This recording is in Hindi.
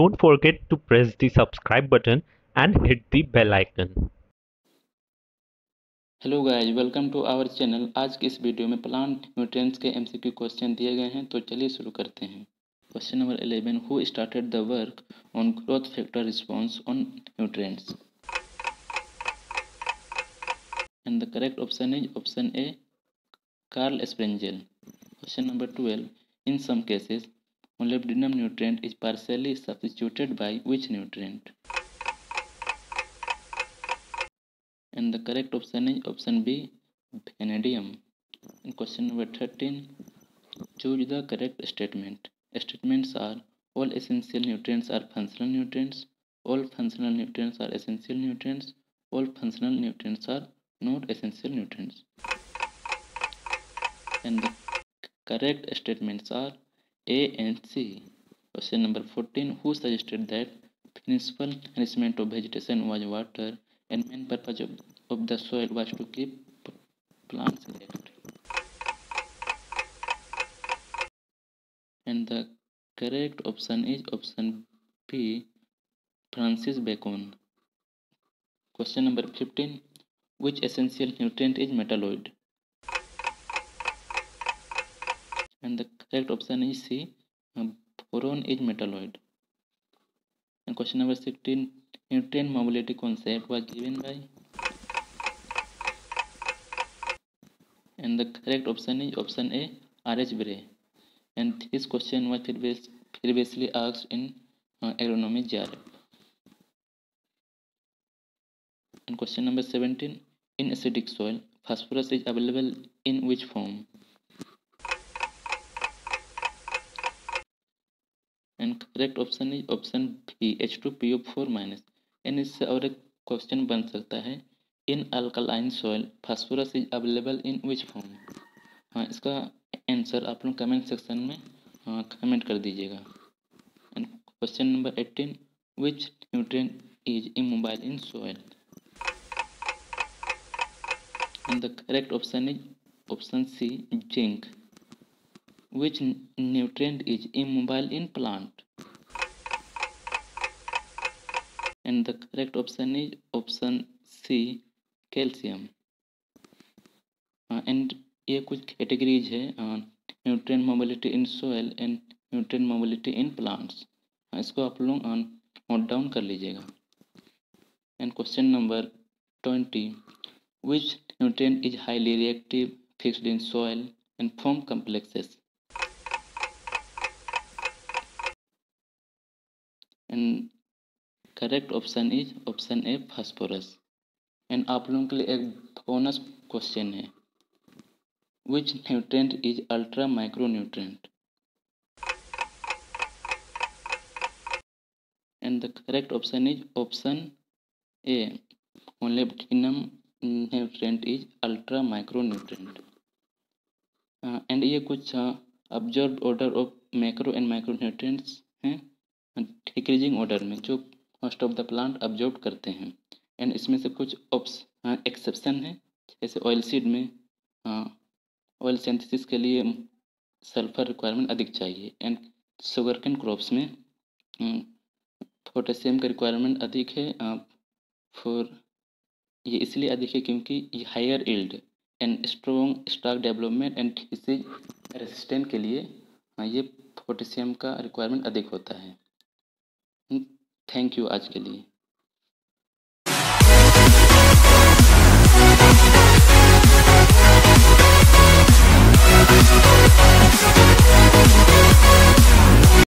Don't forget to press the subscribe button and hit the bell icon. Hello guys welcome to our channel आज की इस वीडियो में प्लांट न्यूट्रिएंट्स के एमसीक्यू क्वेश्चन दिए गए हैं तो चलिए शुरू करते हैं। Question number 11 who started the work on growth factor response on nutrients and the correct option is option A Carl Sprengel question number 12 in some cases molybdenum nutrient is partially substituted by which nutrient? And the correct option is option b vanadium. In question number 13 choose the correct statement. Statements are all essential nutrients are functional nutrients. All functional nutrients are essential nutrients. All functional nutrients are not essential nutrients. And the correct statements are a and C. Question number 14. Who suggested that principal nourishment of vegetation was water and main purpose of, of the soil was to keep plants erect? And the correct option is option B. Francis Bacon. Question number 15. Which essential nutrient is metalloid? and the correct option is C boron is metalloid question number sixteen nutrient mobility concept was given by and the correct option is option A R H Bray and this question was फिर फिर बेसली in agronomy jar question number seventeen in acidic soil phosphorus is available in which form and correct option is option B H two P O four minus and इससे और एक क्वेश्चन बन सकता है। In alkaline soil phosphorus is available in which form हाँ इसका आंसर आप लोग कमेंट सेक्शन में हाँ कमेंट कर दीजिएगा। And question number eighteen which nutrient is immobile in soil and the correct option is option C zinc Which nutrient is immobile in plant? And the correct option is option C, calcium. Uh, and ये कुछ कैटेगरीज है nutrient mobility in soil and nutrient mobility in plants इसको आप लोग नोट डाउन कर लीजिएगा and question number twenty which nutrient is highly reactive fixed in soil and form complexes and correct option is option A phosphorus and आप लोगों के लिए एक बोनस क्वेश्चन है। Which nutrient is ultra micro nutrient and the correct option is option A molybdenum nutrient is ultra micro nutrient and ये कुछ observe order of macro and micro nutrients हैं। डिक्रीजिंग ऑर्डर में जो most of the plant observe करते हैं। एंड इसमें से कुछ ऑप्स एक्सेप्शन है। जैसे ऑयल सीड में ऑयल सिंथेसिस के लिए सल्फ़र रिक्वायरमेंट अधिक चाहिए। एंड शुगर कैन क्रॉप्स में पोटेशियम का रिक्वायरमेंट अधिक है फॉर ये इसलिए अधिक है क्योंकि ये higher yield and strong stalk development and resistant के लिए ये पोटेशियम का रिक्वायरमेंट अधिक होता है। थैंक यू आज के लिए।